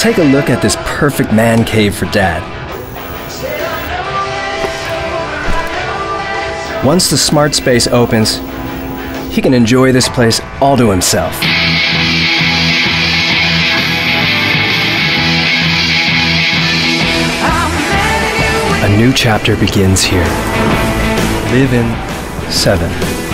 take a look at this perfect man cave for Dad. Once the smart space opens, he can enjoy this place all to himself. A new chapter begins here. Live in 7.